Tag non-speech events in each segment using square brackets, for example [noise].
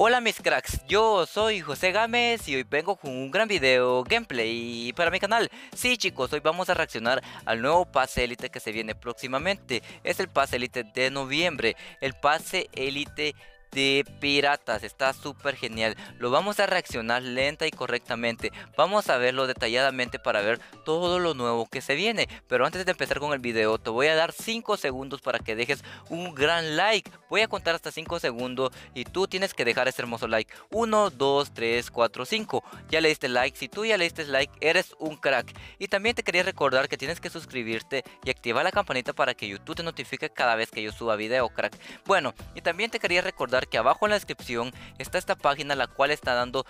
Hola mis cracks, yo soy José Gámez y hoy vengo con un gran video gameplay para mi canal. Sí chicos, hoy vamos a reaccionar al nuevo pase élite que se viene próximamente. Es el pase élite de noviembre, el pase élite de piratas. Está súper genial. Lo vamos a reaccionar lenta y correctamente. Vamos a verlo detalladamente para ver todo lo nuevo que se viene. Pero antes de empezar con el video, te voy a dar 5 segundos para que dejes un gran like. Voy a contar hasta 5 segundos y tú tienes que dejar ese hermoso like. 1, 2, 3, 4, 5. Ya le diste like. Si tú ya le diste like, eres un crack. Y también te quería recordar que tienes que suscribirte y activar la campanita para que YouTube te notifique cada vez que yo suba video, crack. Bueno, y también te quería recordar que abajo en la descripción está esta página la cual está dando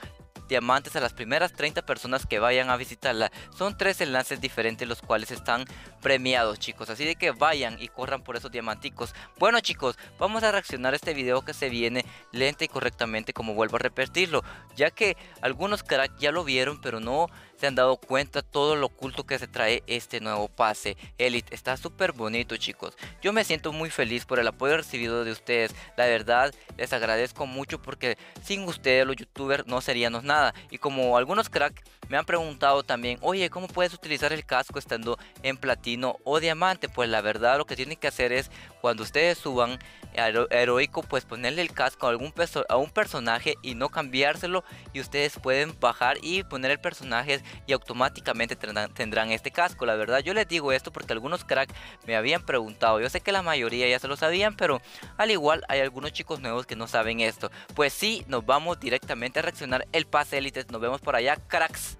diamantes a las primeras 30 personas que vayan a visitarla. Son tres enlaces diferentes los cuales están premiados chicos. Así de que vayan y corran por esos diamanticos. Bueno chicos, vamos a reaccionar a este video que se viene lenta y correctamente como vuelvo a repetirlo. Ya que algunos cracks ya lo vieron pero no se han dado cuenta todo lo oculto que se trae este nuevo pase Elite. Está súper bonito chicos. Yo me siento muy feliz por el apoyo recibido de ustedes. La verdad les agradezco mucho porque sin ustedes los youtubers no seríamos nada. Y como algunos cracks me han preguntado también, oye, ¿cómo puedes utilizar el casco estando en platino o diamante? Pues la verdad lo que tienen que hacer es cuando ustedes suban heroico pues ponerle el casco a algún a un personaje y no cambiárselo y ustedes pueden bajar y poner el personaje y automáticamente tendrán, este casco. La verdad yo les digo esto porque algunos cracks me habían preguntado. Yo sé que la mayoría ya se lo sabían pero al igual hay algunos chicos nuevos que no saben esto. Pues sí nos vamos directamente a reaccionar. El pase élite nos vemos por allá cracks.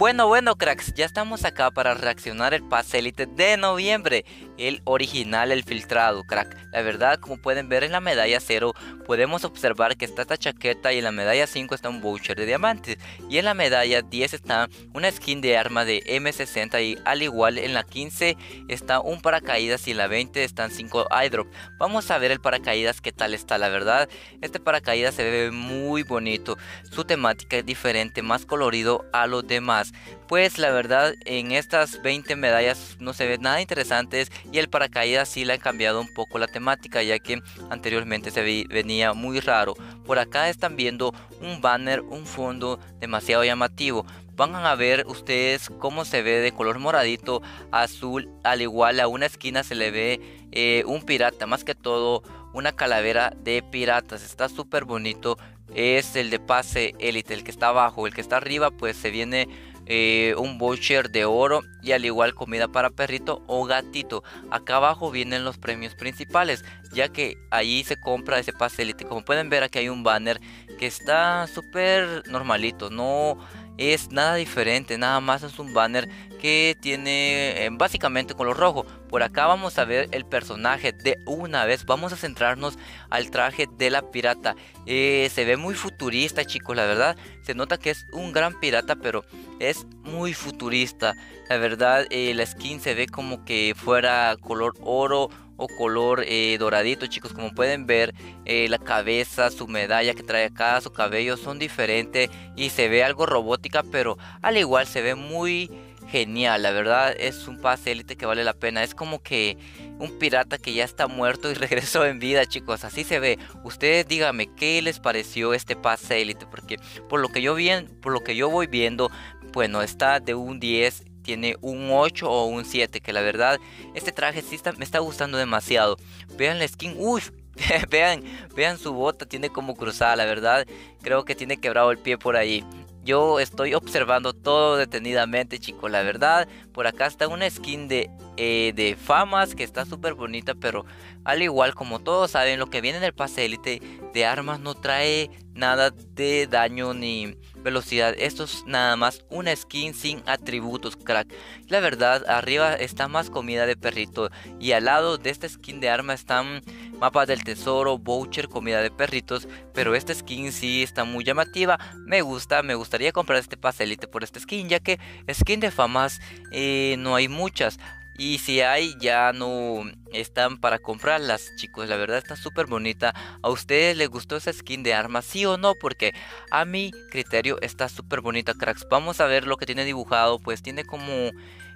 Bueno, bueno cracks, ya estamos acá para reaccionar el pase élite de noviembre El original, el filtrado, crack. La verdad, como pueden ver en la medalla 0 Podemos observar que está esta chaqueta y en la medalla 5 está un voucher de diamantes. Y en la medalla 10 está una skin de arma de M60 Y al igual en la 15 está un paracaídas y en la 20 están 5 eyedrop Vamos a ver el paracaídas qué tal está, la verdad. Este paracaídas se ve muy bonito. Su temática es diferente, más colorido a los demás. Pues la verdad en estas 20 medallas no se ve nada interesantes y el paracaídas sí le ha cambiado un poco la temática ya que anteriormente se venía muy raro. Por acá están viendo un banner, un fondo demasiado llamativo. Van a ver ustedes cómo se ve de color moradito, azul, al igual a una esquina se le ve eh, un pirata, más que todo una calavera de piratas. Está súper bonito. Es el de pase élite, el que está abajo, el que está arriba pues se viene eh, un voucher de oro y al igual comida para perrito o gatito. Acá abajo vienen los premios principales, ya que ahí se compra ese pase elite. Como pueden ver aquí hay un banner que está súper normalito, no es nada diferente, nada más es un banner que tiene eh, básicamente color rojo. Por acá vamos a ver el personaje de una vez. Vamos a centrarnos al traje de la pirata. Eh, se ve muy futurista chicos, la verdad. Se nota que es un gran pirata, pero es muy futurista. La verdad, eh, la skin se ve como que fuera color oro o color eh, doradito chicos como pueden ver la cabeza su medalla que trae acá su cabello son diferentes y se ve algo robótica pero al igual se ve muy genial la verdad es un pase élite que vale la pena es como que un pirata que ya está muerto y [laughs] regresó en vida chicos así se ve ustedes díganme qué les pareció este pase élite porque por lo que yo vi por lo que yo voy viendo bueno está de un 10 tiene un 8 o un 7, que la verdad este traje sí me está gustando demasiado. Vean la skin, uy, [laughs] vean, vean su bota, tiene como cruzada, la verdad creo que tiene quebrado el pie por ahí. Yo estoy observando todo detenidamente, chicos. La verdad, por acá está una skin de, eh, de famas que está súper bonita, pero al igual como todos saben, lo que viene del pase élite de armas no trae nada de daño ni velocidad. Esto es nada más una skin sin atributos, crack. La verdad, arriba está más comida de perrito y al lado de esta skin de arma están mapas del tesoro, voucher, comida de perritos. Pero esta skin sí está muy llamativa. Me gusta, me gustaría comprar este pase elite por esta skin, ya que skin de famas eh, no hay muchas. Y si hay, ya no están para comprarlas, chicos. La verdad está súper bonita. ¿A ustedes les gustó esa skin de armas? ¿Sí o no? Porque a mi criterio está súper bonita, cracks. Vamos a ver lo que tiene dibujado. Pues tiene como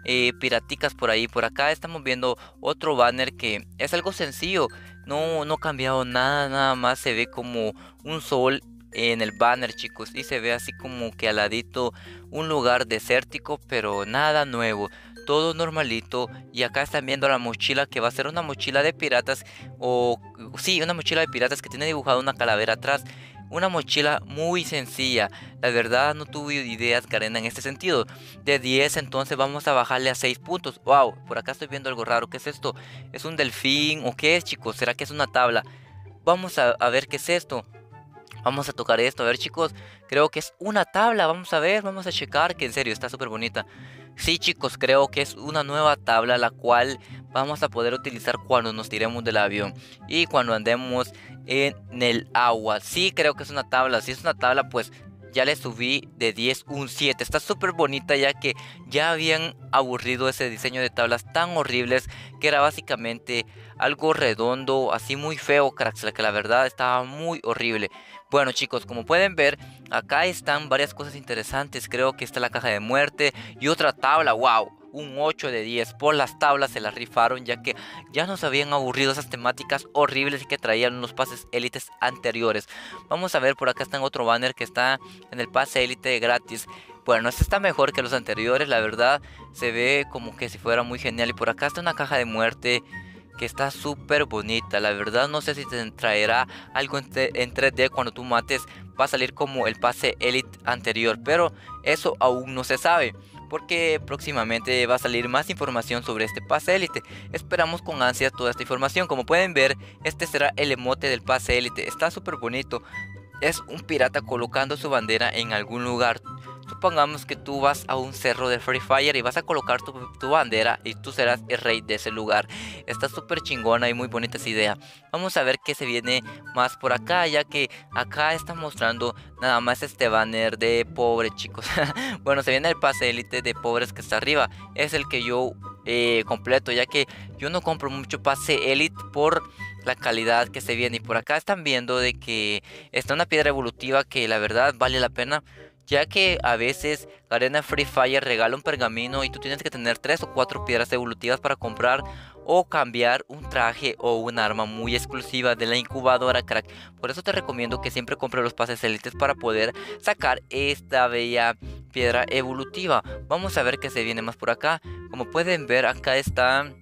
eh, piraticas por ahí. Por acá estamos viendo otro banner que es algo sencillo. No, no ha cambiado nada, nada más se ve como un sol en el banner chicos y se ve así como que al ladito un lugar desértico pero nada nuevo todo normalito y acá están viendo la mochila que va a ser una mochila de piratas o sí una mochila de piratas que tiene dibujado una calavera atrás una mochila muy sencilla. La verdad no tuve ideas, Garena, en este sentido. De 10 entonces vamos a bajarle a 6 puntos. Wow, por acá estoy viendo algo raro. ¿Qué es esto? ¿Es un delfín o qué es, chicos? ¿Será que es una tabla? Vamos a, a ver qué es esto. Vamos a tocar esto. A ver, chicos. Creo que es una tabla. Vamos a ver, vamos a checar. Que en serio, está súper bonita. Sí chicos, creo que es una nueva tabla la cual vamos a poder utilizar cuando nos tiremos del avión y cuando andemos en el agua. Sí creo que es una tabla, si es una tabla pues ya le subí de 10 un 7. Está súper bonita ya que ya habían aburrido ese diseño de tablas tan horribles que era básicamente algo redondo, así muy feo, cracks, que la verdad estaba muy horrible. Bueno chicos, como pueden ver, acá están varias cosas interesantes. Creo que está la caja de muerte y otra tabla, wow un 8 de 10 por las tablas se las rifaron ya que ya nos habían aburrido esas temáticas horribles que traían los pases élites anteriores. Vamos a ver por acá está otro banner que está en el pase élite gratis. Bueno, este está mejor que los anteriores, la verdad se ve como que si fuera muy genial. Y por acá está una caja de muerte que está súper bonita. La verdad no sé si te traerá algo en 3D cuando tú mates. Va a salir como el pase Elite anterior. Pero eso aún no se sabe. Porque próximamente va a salir más información sobre este pase Elite. Esperamos con ansia toda esta información. Como pueden ver, este será el emote del pase Elite. Está súper bonito. Es un pirata colocando su bandera en algún lugar. Supongamos que tú vas a un cerro de Free Fire y vas a colocar tu, bandera y tú serás el rey de ese lugar. Está súper chingona y muy bonita esa idea. Vamos a ver qué se viene más por acá, ya que acá está mostrando nada más este banner de pobre chicos. [laughs] bueno, se viene el pase élite de pobres que está arriba. Es el que yo eh, completo, ya que yo no compro mucho pase élite por la calidad que se viene. Y por acá están viendo de que está una piedra evolutiva que la verdad vale la pena ya que a veces Arena Free Fire regala un pergamino y tú tienes que tener 3 o 4 piedras evolutivas para comprar o cambiar un traje o un arma muy exclusiva de la incubadora crack. Por eso te recomiendo que siempre compres los pases élites para poder sacar esta bella piedra evolutiva. Vamos a ver qué se viene más por acá. Como pueden ver acá está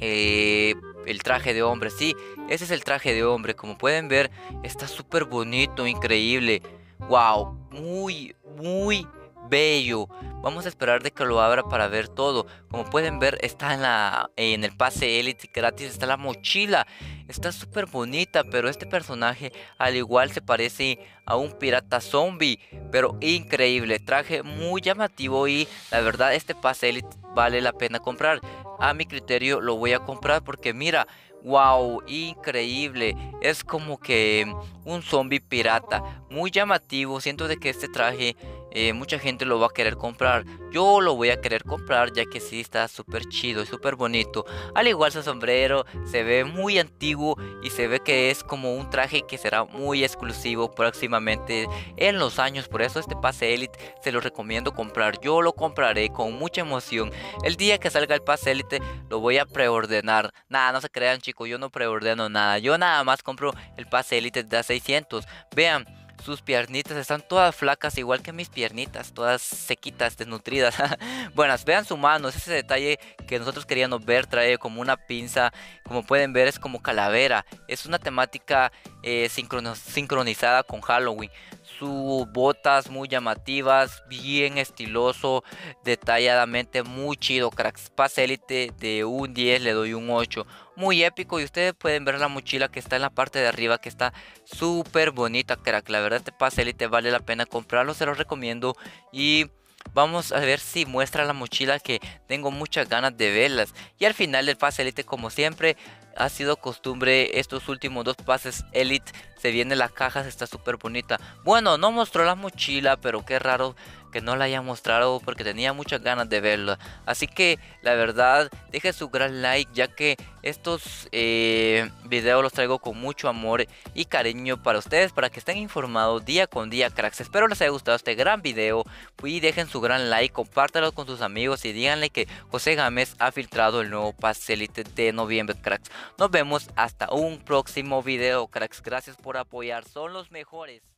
eh, el traje de hombre. Sí, ese es el traje de hombre. Como pueden ver está súper bonito, increíble. Wow, muy, muy bello. Vamos a esperar de que lo abra para ver todo. Como pueden ver, está en, la, en el pase Elite gratis, está la mochila. Está súper bonita, pero este personaje al igual se parece a un pirata zombie. Pero increíble, traje muy llamativo y la verdad este pase Elite vale la pena comprar. A mi criterio lo voy a comprar porque mira, Wow, increíble. Es como que un zombie pirata. Muy llamativo. Siento de que este traje eh, mucha gente lo va a querer comprar. Yo lo voy a querer comprar ya que sí está súper chido y súper bonito. Al igual su sombrero se ve muy antiguo y se ve que es como un traje que será muy exclusivo próximamente en los años. Por eso este pase Elite se lo recomiendo comprar. Yo lo compraré con mucha emoción. El día que salga el pase Elite lo voy a preordenar. Nada, no se crean chicos, yo no preordeno nada. Yo nada más compro el pase Elite de a 600. Vean. Sus piernitas están todas flacas, igual que mis piernitas, todas sequitas, desnutridas. [laughs] Buenas, vean su mano, ese detalle que nosotros queríamos ver. Trae como una pinza, como pueden ver, es como calavera. Es una temática eh, sincronizada con Halloween sus botas muy llamativas, bien estiloso, detalladamente muy chido, cracks. Pase élite de un 10 le doy un 8. Muy épico y ustedes pueden ver la mochila que está en la parte de arriba que está súper bonita, crack. La verdad este pase élite vale la pena comprarlo, se los recomiendo y... Vamos a ver si muestra la mochila que tengo muchas ganas de verlas. Y al final del pase elite como siempre ha sido costumbre estos últimos dos pases Elite. Se viene la caja, está súper bonita. Bueno, no mostró la mochila, pero qué raro que no la haya mostrado porque tenía muchas ganas de verla. Así que la verdad, deje su gran like ya que estos eh, videos los traigo con mucho amor y cariño para ustedes, para que estén informados día con día, cracks. Espero les haya gustado este gran video y dejen su gran like, compártelo con sus amigos y díganle que José Gámez ha filtrado el nuevo pase de noviembre, cracks. Nos vemos hasta un próximo video, cracks. Gracias por apoyar, son los mejores.